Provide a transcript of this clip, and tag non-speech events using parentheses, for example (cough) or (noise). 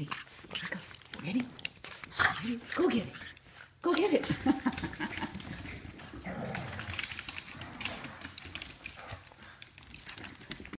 easy. Ready? Go get it. Go get it. (laughs)